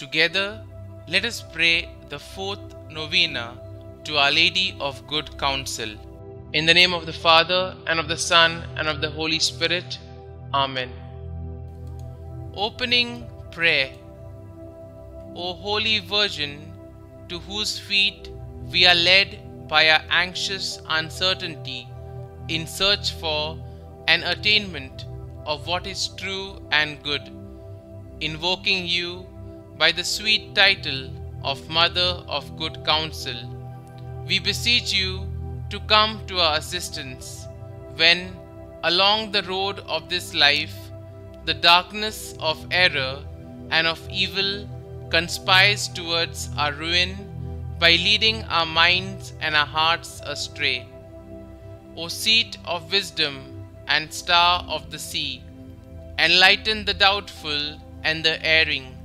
Together, let us pray the fourth novena to Our Lady of Good Counsel. In the name of the Father, and of the Son, and of the Holy Spirit. Amen. Opening Prayer O Holy Virgin, to whose feet we are led by our anxious uncertainty in search for an attainment of what is true and good, invoking you by the sweet title of Mother of Good Counsel, we beseech you to come to our assistance when, along the road of this life, the darkness of error and of evil conspires towards our ruin by leading our minds and our hearts astray. O seat of wisdom and star of the sea, enlighten the doubtful and the erring,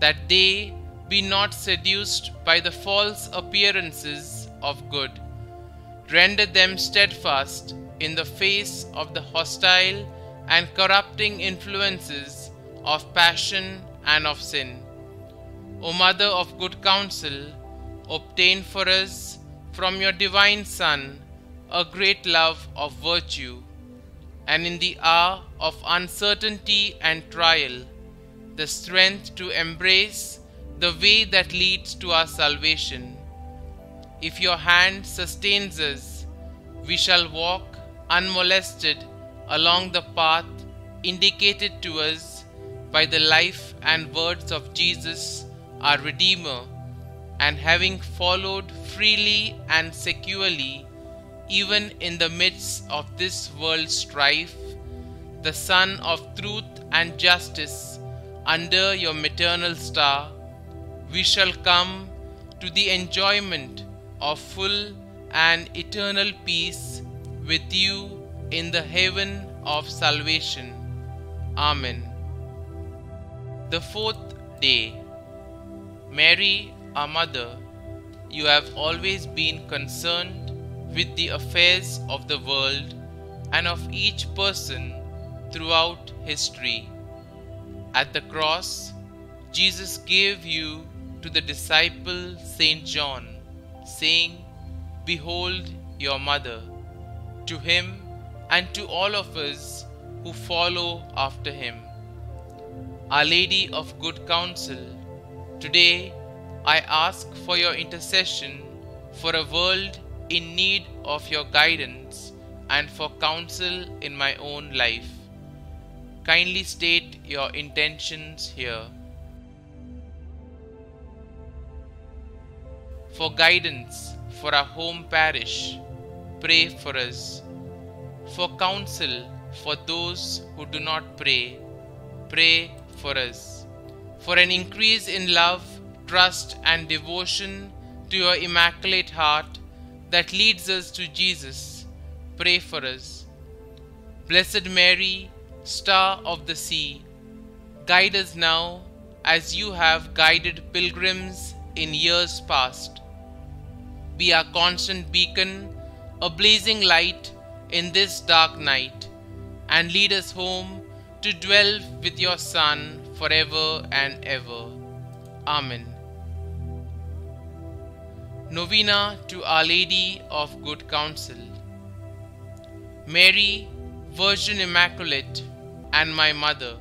that they be not seduced by the false appearances of good. Render them steadfast in the face of the hostile and corrupting influences of passion and of sin. O Mother of good counsel, obtain for us from your divine Son a great love of virtue, and in the hour of uncertainty and trial, the strength to embrace the way that leads to our salvation. If your hand sustains us, we shall walk unmolested along the path indicated to us by the life and words of Jesus, our Redeemer, and having followed freely and securely, even in the midst of this world's strife, the Son of truth and justice under your maternal star, we shall come to the enjoyment of full and eternal peace with you in the heaven of salvation. Amen. The fourth day. Mary, our mother, you have always been concerned with the affairs of the world and of each person throughout history. At the cross, Jesus gave you to the disciple Saint John, saying, Behold your mother. To him and to all of us who follow after him. Our Lady of Good Counsel, today I ask for your intercession for a world in need of your guidance and for counsel in my own life. Kindly state your intentions here. For guidance for our home parish, pray for us. For counsel for those who do not pray, pray for us. For an increase in love, trust, and devotion to your Immaculate Heart that leads us to Jesus, pray for us. Blessed Mary, Star of the Sea, guide us now as you have guided pilgrims in years past. Be our constant beacon, a blazing light in this dark night, and lead us home to dwell with your Son forever and ever. Amen. Novena to Our Lady of Good Counsel. Mary, Virgin Immaculate, and my Mother,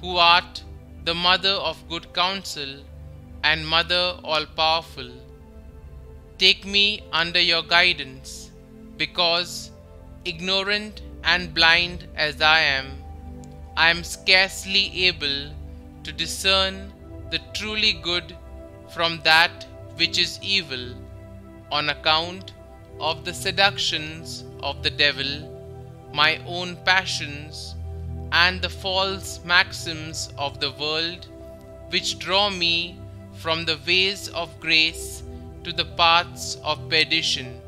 who art the Mother of Good Counsel and Mother all powerful, take me under your guidance, because, ignorant and blind as I am, I am scarcely able to discern the truly good from that which is evil, on account of the seductions of the devil, my own passions, and the false maxims of the world, which draw me from the ways of grace to the paths of perdition.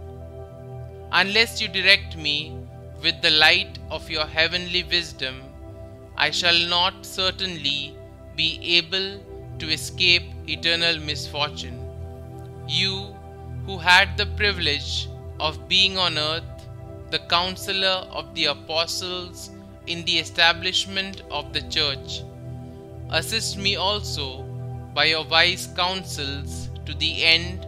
Unless you direct me with the light of your heavenly wisdom, I shall not certainly be able to escape eternal misfortune. You, who had the privilege of being on earth, the counselor of the apostles in the establishment of the church, assist me also by your wise counsels to the end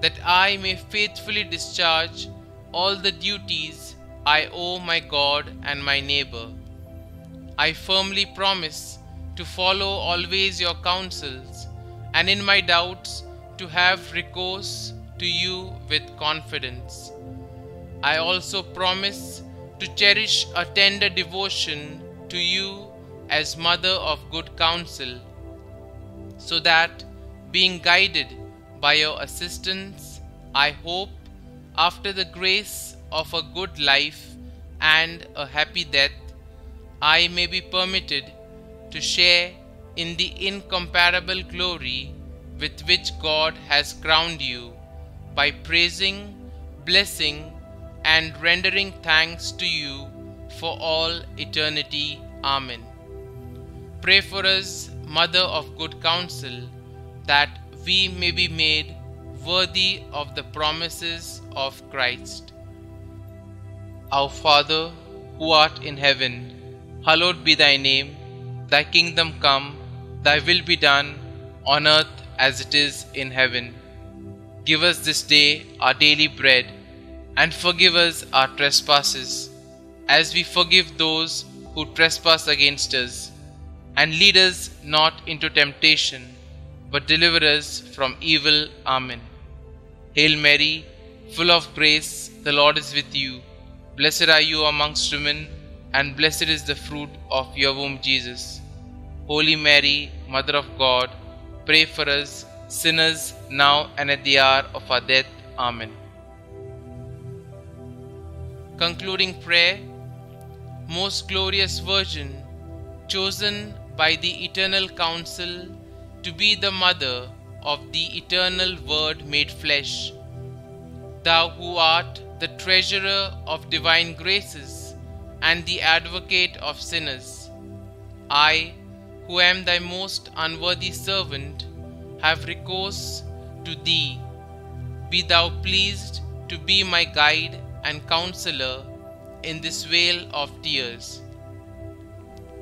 that I may faithfully discharge all the duties I owe my God and my neighbor. I firmly promise to follow always your counsels and in my doubts to have recourse to you with confidence. I also promise to cherish a tender devotion to you as mother of good counsel, so that, being guided by your assistance, I hope, after the grace of a good life and a happy death, I may be permitted to share in the incomparable glory with which God has crowned you by praising, blessing, and rendering thanks to you for all eternity. Amen. Pray for us, Mother of good counsel, that we may be made worthy of the promises of Christ. Our Father, who art in heaven, hallowed be thy name. Thy kingdom come, thy will be done, on earth as it is in heaven. Give us this day our daily bread, and forgive us our trespasses, as we forgive those who trespass against us. And lead us not into temptation, but deliver us from evil. Amen. Hail Mary, full of grace, the Lord is with you. Blessed are you amongst women, and blessed is the fruit of your womb, Jesus. Holy Mary, Mother of God, pray for us sinners now and at the hour of our death. Amen. Concluding prayer Most glorious Virgin, chosen by the eternal council to be the mother of the eternal Word made flesh, thou who art the treasurer of divine graces and the advocate of sinners, I, who am thy most unworthy servant, have recourse to thee. Be thou pleased to be my guide and counselor in this vale of tears.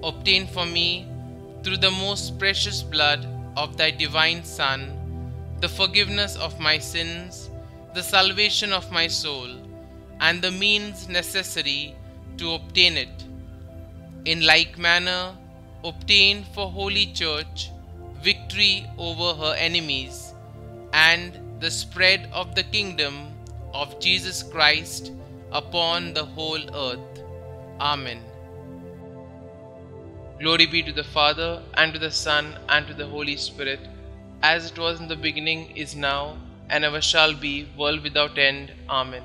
Obtain for me, through the most precious blood of thy divine Son, the forgiveness of my sins, the salvation of my soul, and the means necessary to obtain it. In like manner, obtain for Holy Church victory over her enemies and the spread of the kingdom of Jesus Christ upon the whole earth. Amen. Glory be to the Father, and to the Son, and to the Holy Spirit, as it was in the beginning, is now, and ever shall be, world without end. Amen.